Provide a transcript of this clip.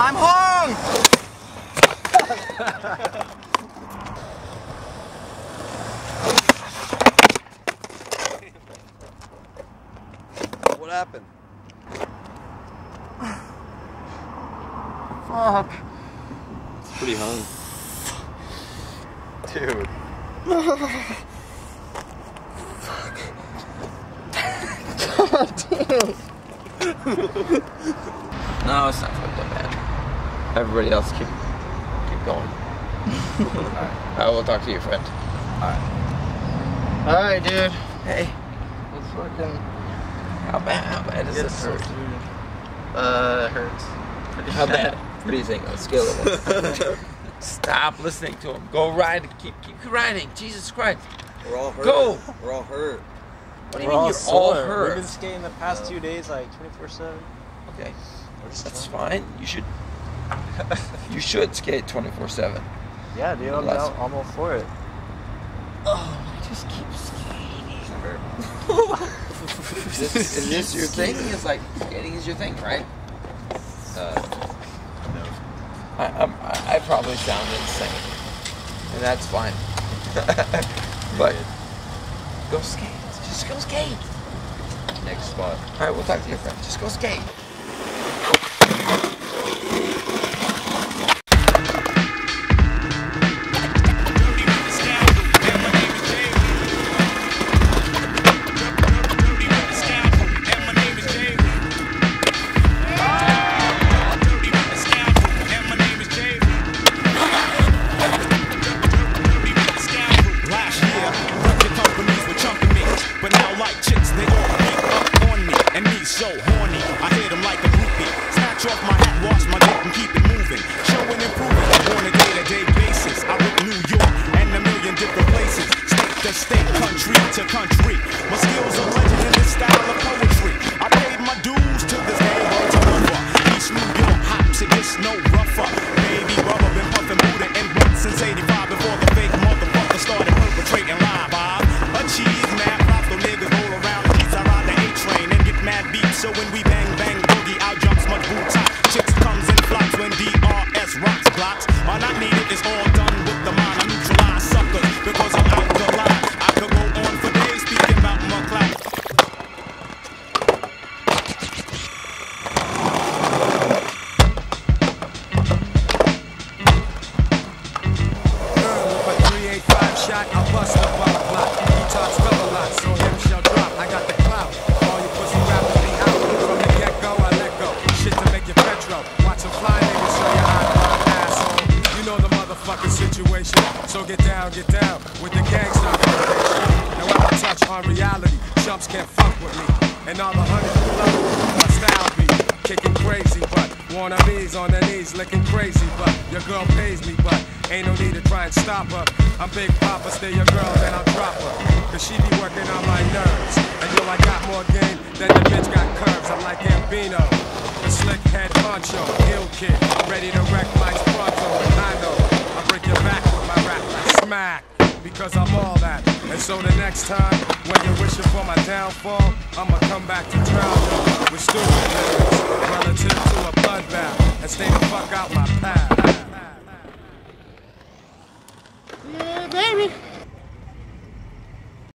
I'm hung! What happened? Fuck. It's pretty hung. Dude. Fuck. God damn. No, it's not fucked that bad. Everybody else keep keep going. Alright. I will talk to your friend. All right. All right, dude. Hey, It's fucking. how bad how bad does this hurt? Uh, it hurts. Pretty How bad? What do you think on a scale of one? Stop listening to him. Go ride. Keep keep riding. Jesus Christ. We're all hurt. Go. We're all hurt. What do you We're mean all you're all hurt? We've been skating the past two days like 24 7. Okay, that's fine. You should you should skate 24 seven. Yeah, dude, I'm, Less. down, I'm all for it. Oh, I just keep skating. is, this, is this your thing? It's like skating is your thing, right? Uh, I, I'm, I, I probably sound insane, and that's fine. but go skate. Just go skate. Next spot. All right, we'll talk to your friend. Just go skate. So horny. I hit 'em like a groupie. Snatch off my So when we bang bang boogie, out jumps my boot top. Chicks comes in flops when DRS rocks blocks. Are not needed, it's all done with the mind. So get down, get down with the motivation. Now I can touch on reality. Chumps can't fuck with me. And all the love me, my style be kicking crazy, but wannabes on their knees looking crazy, but your girl pays me, but ain't no need to try and stop her. I'm Big Papa, stay your girl, then I'll drop her. Cause she be working on my nerves. And yo, I got more game than the bitch got curves. I'm like Gambino, the slick head honcho, ill kid, ready to wreck mics pronto. Smack. Because I'm all that. And so the next time, when you're wishing for my downfall, I'ma come back to drown you with stupid lyrics relative to a bloodbath and stay the fuck out my path. Yeah, baby.